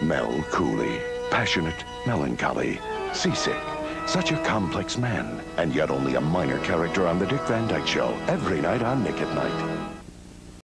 Mel Cooley. Passionate, melancholy, seasick. Such a complex man, and yet only a minor character on The Dick Van Dyke Show. Every night on Nick at Nite.